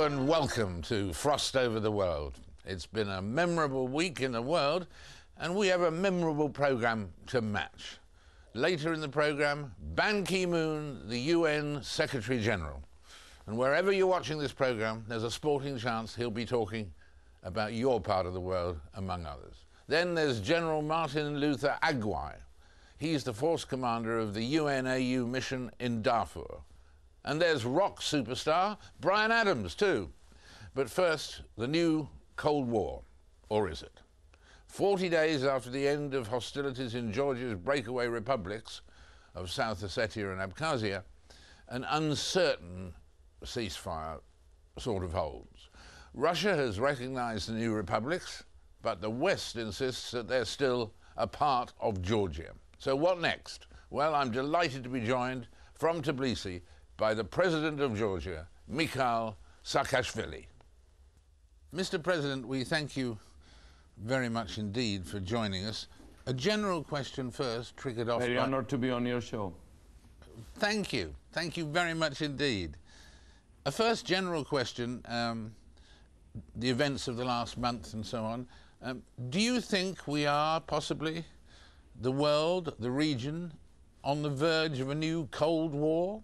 And welcome to Frost Over the World. It's been a memorable week in the world, and we have a memorable programme to match. Later in the programme, Ban Ki moon, the UN Secretary General. And wherever you're watching this programme, there's a sporting chance he'll be talking about your part of the world, among others. Then there's General Martin Luther Agwai. He's the force commander of the UNAU mission in Darfur. And there's rock superstar Bryan Adams, too. But first, the new Cold War. Or is it? 40 days after the end of hostilities in Georgia's breakaway republics of South Ossetia and Abkhazia, an uncertain ceasefire sort of holds. Russia has recognized the new republics, but the West insists that they're still a part of Georgia. So what next? Well, I'm delighted to be joined from Tbilisi by the President of Georgia, Mikhail Saakashvili. Mr. President, we thank you very much indeed for joining us. A general question first, triggered off Very honored to be on your show. Thank you. Thank you very much indeed. A first general question, um, the events of the last month and so on. Um, do you think we are possibly, the world, the region, on the verge of a new Cold War?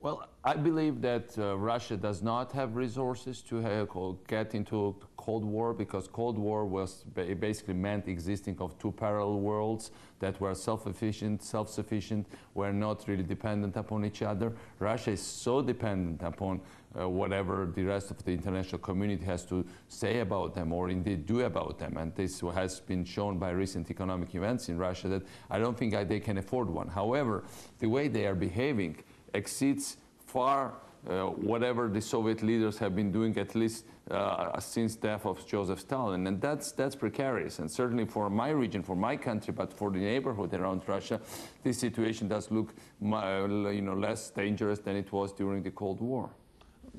Well, I believe that uh, Russia does not have resources to have, get into Cold War because Cold War was basically meant existing of two parallel worlds that were self-efficient, self-sufficient, were not really dependent upon each other. Russia is so dependent upon uh, whatever the rest of the international community has to say about them or indeed do about them. And this has been shown by recent economic events in Russia that I don't think they can afford one. However, the way they are behaving exceeds far uh, whatever the Soviet leaders have been doing, at least uh, since death of Joseph Stalin, and that's that's precarious. And certainly for my region, for my country, but for the neighborhood around Russia, this situation does look, you know, less dangerous than it was during the Cold War.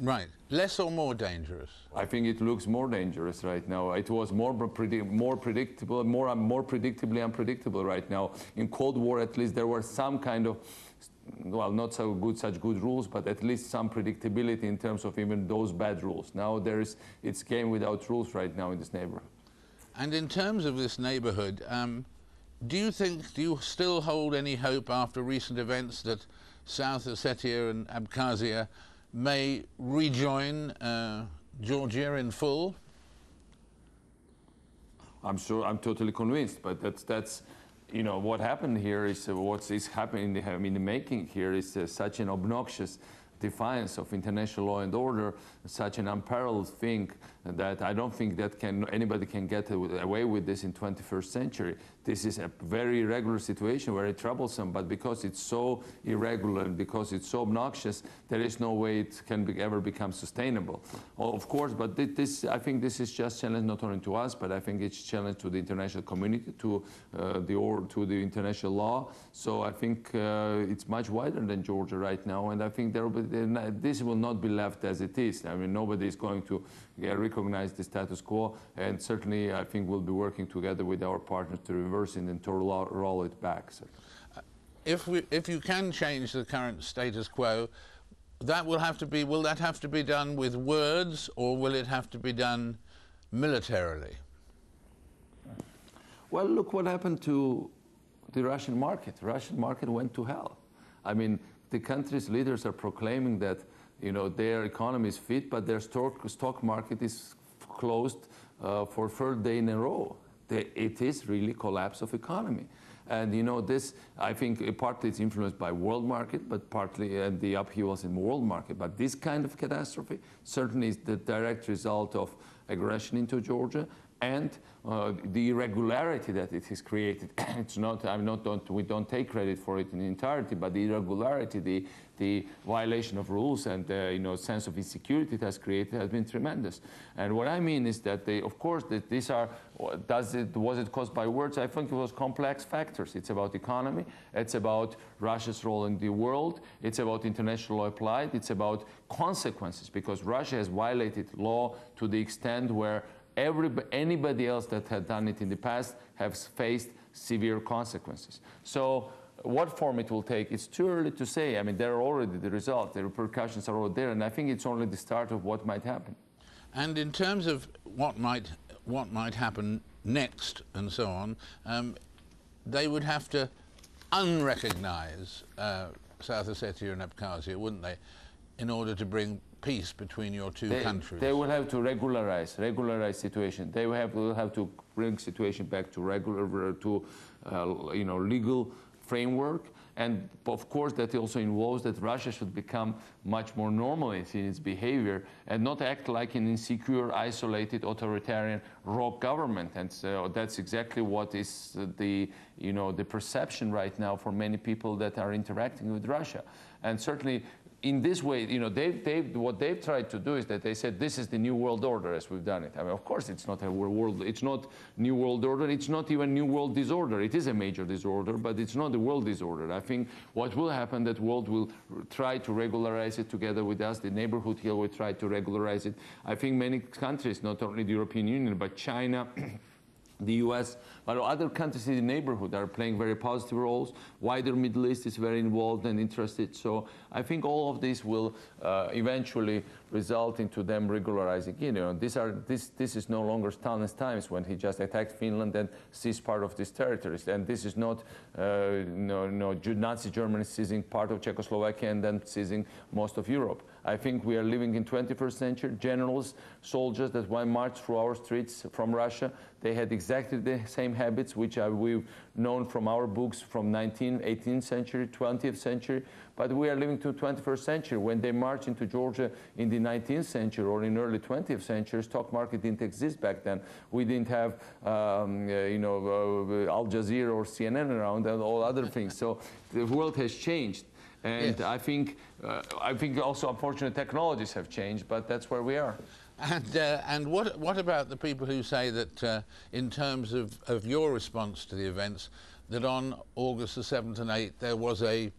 Right, less or more dangerous? I think it looks more dangerous right now. It was more predi more predictable, more more predictably unpredictable right now. In Cold War, at least there were some kind of well, not so good, such good rules, but at least some predictability in terms of even those bad rules. Now there is, it's game without rules right now in this neighborhood. And in terms of this neighborhood, um, do you think, do you still hold any hope after recent events that South Ossetia and Abkhazia may rejoin uh, Georgia in full? I'm sure, I'm totally convinced, but that's, that's, you know, what happened here is uh, what is happening in the making here is uh, such an obnoxious defiance of international law and order, such an unparalleled thing that I don't think that can anybody can get away with this in 21st century. This is a very irregular situation, very troublesome, but because it's so irregular and because it's so obnoxious, there is no way it can be, ever become sustainable. Of course, but this, I think this is just challenge not only to us, but I think it's challenge to the international community, to uh, the or to the international law. So I think uh, it's much wider than Georgia right now, and I think there will be, Uh, this will not be left as it is. I mean, nobody is going to yeah, recognize the status quo, and certainly I think we'll be working together with our partners to reverse it and to roll, roll it back. So. Uh, if, we, if you can change the current status quo, that will have to be, will that have to be done with words or will it have to be done militarily? Well, look what happened to the Russian market. The Russian market went to hell. I mean, the country's leaders are proclaiming that you know, their economy is fit, but their stock, stock market is closed uh, for third day in a row. it is really collapse of economy. And you know, this, I think partly it's influenced by world market, but partly uh, the upheavals in world market. But this kind of catastrophe certainly is the direct result of aggression into Georgia and uh, the irregularity that it has created. it's not, I'm not, don't, we don't take credit for it in entirety, but the irregularity, the, the violation of rules and uh, you know, sense of insecurity it has created has been tremendous. And what I mean is that they, of course, that these are, does it, was it caused by words? I think it was complex factors. It's about economy, it's about Russia's role in the world, it's about international law applied, it's about consequences because Russia has violated law to the extent where Anybody else that had done it in the past has faced severe consequences. So what form it will take, it's too early to say. I mean, there are already the results, the repercussions are all there, and I think it's only the start of what might happen. And in terms of what might what might happen next and so on, um, they would have to unrecognize uh, South Ossetia and Abkhazia, wouldn't they, in order to bring peace between your two they, countries? They will have to regularize, regularize situation. They will have, will have to bring situation back to regular, to uh, you know, legal framework. And of course, that also involves that Russia should become much more normalist in its behavior and not act like an insecure, isolated, authoritarian rogue government. And so that's exactly what is the, you know, the perception right now for many people that are interacting with Russia. And certainly in this way, you know, they've, they've, what they've tried to do is that they said this is the new world order as we've done it. I mean, of course, it's not a world, it's not new world order. It's not even new world disorder. It is a major disorder, but it's not a world disorder. I think what will happen that world will try to regularize it together with us. The neighborhood here will try to regularize it. I think many countries, not only the European Union, but China. The US, but other countries in the neighborhood are playing very positive roles. Wider Middle East is very involved and interested. So I think all of this will uh, eventually result into them regularizing. You know, these are, this, this is no longer Stalin's times when he just attacked Finland and seized part of these territories. And this is not uh, no, no, Nazi Germany seizing part of Czechoslovakia and then seizing most of Europe. I think we are living in 21st century. Generals, soldiers that went march through our streets from Russia, they had exactly the same habits which we've known from our books from 19th, 18th century, 20th century. But we are living to 21st century. When they marched into Georgia in the 19th century or in early 20th century, stock market didn't exist back then. We didn't have, um, uh, you know, uh, Al Jazeera or CNN around and all other things. So the world has changed. And yes. I think, uh, I think also unfortunate technologies have changed, but that's where we are. And, uh, and what, what about the people who say that uh, in terms of, of your response to the events, that on August the 7th and 8th there was a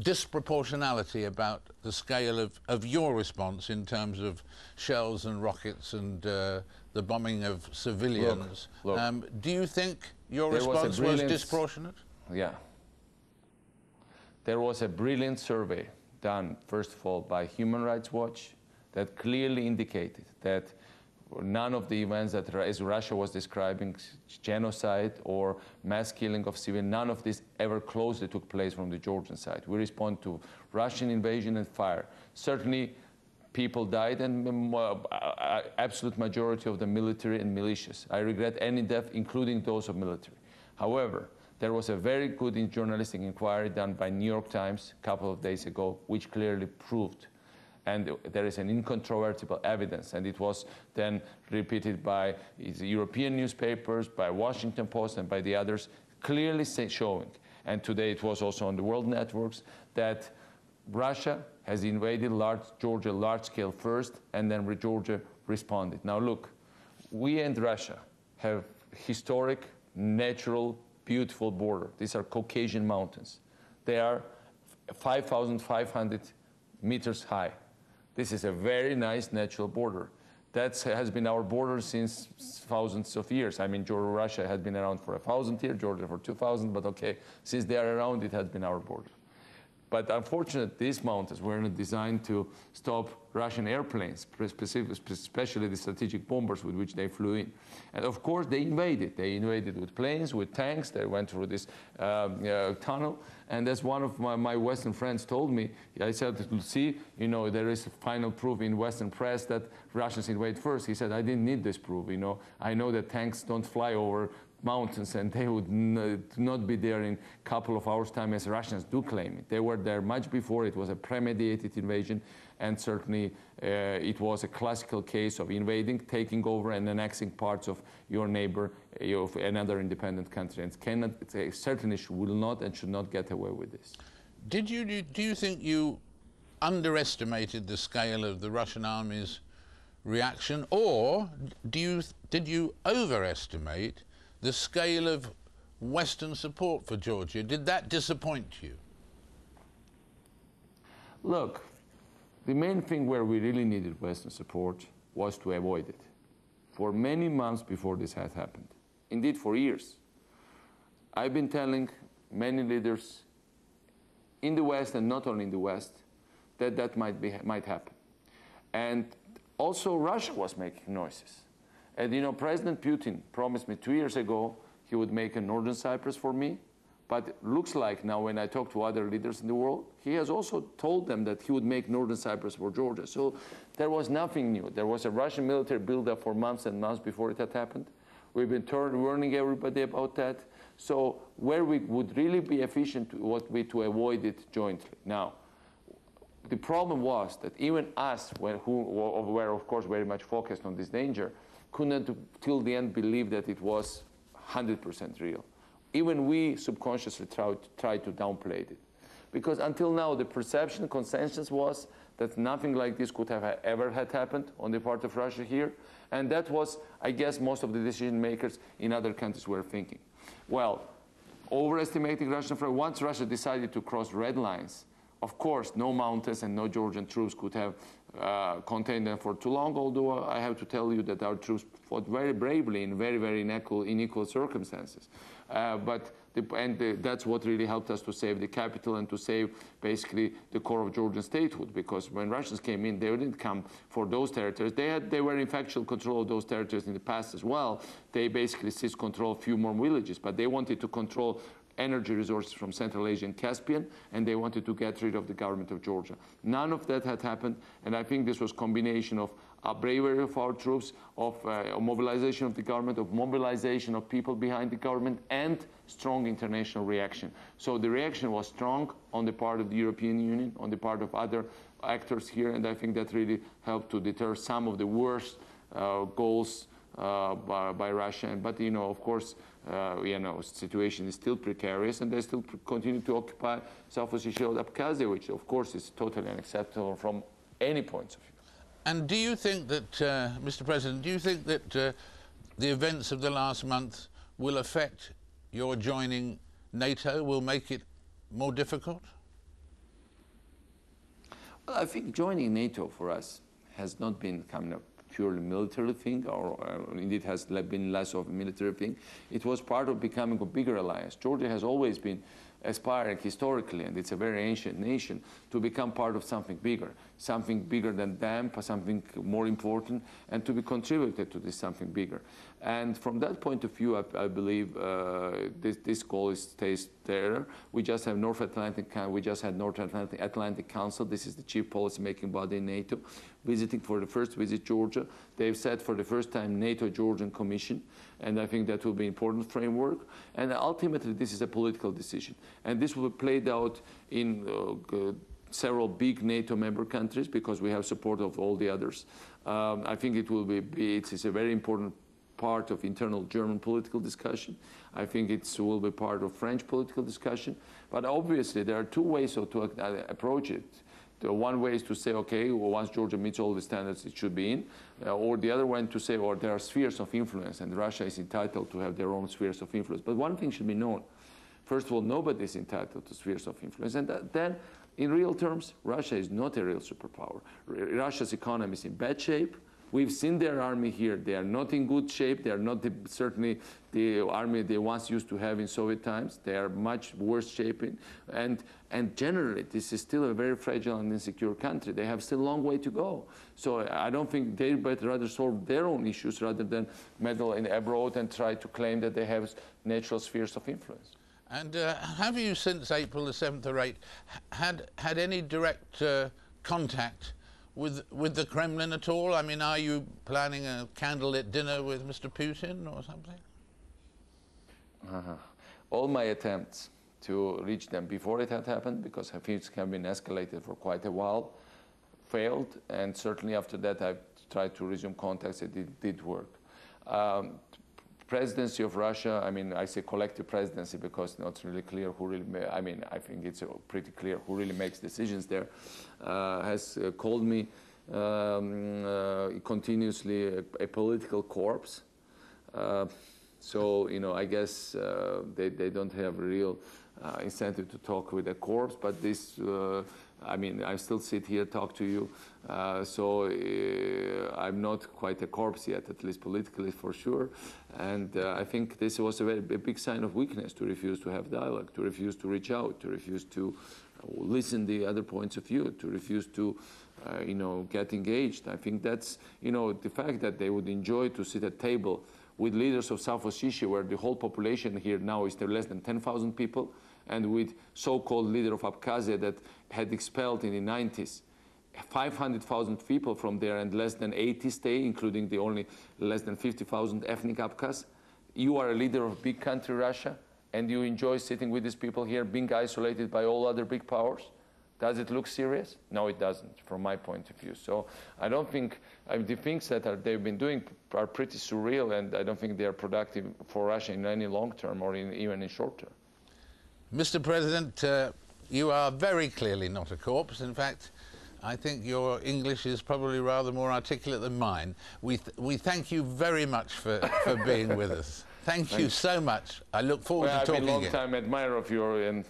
disproportionality about the scale of, of your response in terms of shells and rockets and uh, the bombing of civilians. Look, look. Um, do you think your response was, was disproportionate? Yeah, there was a brilliant survey done, first of all, by Human Rights Watch that clearly indicated that none of the events that as Russia was describing, genocide or mass killing of civilians, none of this ever closely took place from the Georgian side. We respond to Russian invasion and fire. Certainly, people died, and uh, absolute majority of the military and militias. I regret any death, including those of military. However, there was a very good journalistic inquiry done by New York Times a couple of days ago, which clearly proved, and there is an incontrovertible evidence, and it was then repeated by European newspapers, by Washington Post, and by the others, clearly showing, and today it was also on the world networks, that Russia has invaded large Georgia large scale first, and then Georgia responded. Now look, we and Russia have historic, natural beautiful border. These are Caucasian mountains. They are 5,500 meters high. This is a very nice natural border. That has been our border since thousands of years. I mean, Georgia, Russia has been around for a thousand years, Georgia for 2,000, but okay, since they are around, it has been our border. But unfortunately, these mountains were not designed to stop Russian airplanes, especially the strategic bombers with which they flew in. And of course, they invaded. They invaded with planes, with tanks. They went through this um, uh, tunnel. And as one of my, my, Western friends told me, I said, see, you know, there is final proof in Western press that Russians invade first. He said, I didn't need this proof, you know. I know that tanks don't fly over mountains and they would not be there in a couple of hours time as Russians do claim it. They were there much before. It was a premeditated invasion and certainly uh, it was a classical case of invading, taking over and annexing parts of your neighbor, uh, of another independent country and cannot, certainly will not and should not get away with this. Did you, do you think you underestimated the scale of the Russian army's reaction or do you, did you overestimate the scale of Western support for Georgia. Did that disappoint you? Look, the main thing where we really needed Western support was to avoid it for many months before this had happened. Indeed, for years. I've been telling many leaders in the West and not only in the West that that might, be, might happen. And also Russia was making noises. And you know, President Putin promised me two years ago he would make a Northern Cyprus for me. But it looks like now when I talk to other leaders in the world, he has also told them that he would make Northern Cyprus for Georgia. So there was nothing new. There was a Russian military buildup for months and months before it had happened. We've been warning everybody about that. So where we would really be efficient would be to avoid it jointly. Now, the problem was that even us, who were of course very much focused on this danger, couldn't till the end believe that it was 100% real. Even we subconsciously tried, tried to downplay it. Because until now, the perception consensus was that nothing like this could have ever had happened on the part of Russia here. And that was, I guess, most of the decision makers in other countries were thinking. Well, overestimating Russian force, once Russia decided to cross red lines, of course, no mountains and no Georgian troops could have uh, contained them for too long, although I have to tell you that our troops fought very bravely in very, very unequal, unequal circumstances. Uh, but the, and the, that's what really helped us to save the capital and to save basically the core of Georgian statehood. Because when Russians came in, they didn't come for those territories. They had they were in factual control of those territories in the past as well. They basically seized control of a few more villages, but they wanted to control energy resources from Central Asia and Caspian, and they wanted to get rid of the government of Georgia. None of that had happened, and I think this was combination of a bravery of our troops, of uh, mobilization of the government, of mobilization of people behind the government, and strong international reaction. So the reaction was strong on the part of the European Union, on the part of other actors here, and I think that really helped to deter some of the worst uh, goals by, by, Russia. But you know, of course, uh, you know, situation is still precarious, and they still continue to occupy South Ossetia and Abkhazia, which of course is totally unacceptable from any point of view. And do you think that, uh, Mr. President, do you think that uh, the events of the last month will affect your joining NATO, will make it more difficult? Well, I think joining NATO for us has not been coming of purely military thing, or uh, indeed has been less of a military thing. It was part of becoming a bigger alliance. Georgia has always been aspiring historically, and it's a very ancient nation, to become part of something bigger, something bigger than them, something more important, and to be contributed to this something bigger. And from that point of view, I, I believe uh, this, this goal is, stays there. We just have North Atlantic, we just had North Atlantic, Atlantic Council. This is the chief policy-making body in NATO, visiting for the first visit Georgia. They've set for the first time NATO-Georgian Commission, and I think that will be important framework. And ultimately, this is a political decision, and this will be played out in uh, several big NATO member countries because we have support of all the others. Um, I think it will be, be it's a very important part of internal German political discussion. I think it will be part of French political discussion. But obviously, there are two ways to uh, approach it. The one way is to say, okay, well, once Georgia meets all the standards, it should be in. Uh, or the other one to say, or well, there are spheres of influence, and Russia is entitled to have their own spheres of influence. But one thing should be known. First of all, nobody is entitled to spheres of influence. And that, then, in real terms, Russia is not a real superpower. Russia's economy is in bad shape. We've seen their army here. They are not in good shape. They are not the, certainly the army they once used to have in Soviet times. They are much worse shape. And, and generally, this is still a very fragile and insecure country. They have still a long way to go. So I don't think they better rather solve their own issues rather than meddle in abroad and try to claim that they have natural spheres of influence. And uh, have you, since April the 7th or 8th, had, had any direct uh, contact with with the Kremlin at all? I mean, are you planning a candlelit dinner with Mr. Putin or something? Uh-huh. All my attempts to reach them before it had happened, because things have been escalated for quite a while, failed, and certainly after that I've tried to resume contacts. It did, did work. Um, presidency of Russia, I mean, I say collective presidency because it's not really clear who really, I mean, I think it's pretty clear who really makes decisions there, uh, has uh, called me um, uh, continuously a, a, political corpse. Uh, so, you know, I guess uh, they, they don't have real uh, incentive to talk with a corpse, but this, uh, I mean, I still sit here, talk to you. Uh, so uh, I'm not quite a corpse yet, at least politically for sure. And uh, I think this was a very big sign of weakness to refuse to have dialogue, to refuse to reach out, to refuse to listen the other points of view, to refuse to, uh, you know, get engaged. I think that's, you know, the fact that they would enjoy to sit at table with leaders of South Ossetia, where the whole population here now is less than 10,000 people, and with so-called leader of Abkhazia that had expelled in the 90s 500,000 people from there and less than 80 stay, including the only less than 50,000 ethnic Abkhaz. You are a leader of big country, Russia, and you enjoy sitting with these people here, being isolated by all other big powers. Does it look serious? No, it doesn't, from my point of view. So I don't think I mean, the things that are, they've been doing are pretty surreal, and I don't think they are productive for Russia in any long term or in, even in short term. Mr. President, uh, you are very clearly not a corpse. In fact, I think your English is probably rather more articulate than mine. We, th we thank you very much for, for being with us. Thank you so much. I look forward well, to talking again. I've been a long time admirer of your, and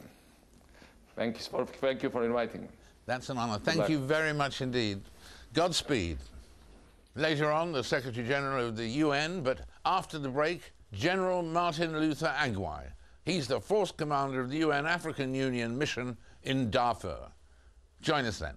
thank you for, thank you for inviting me. That's an honor. Thank you very much indeed. Godspeed. Later on, the Secretary General of the UN, but after the break, General Martin Luther Agwai. He's the force commander of the UN African Union mission in Darfur. Join us then.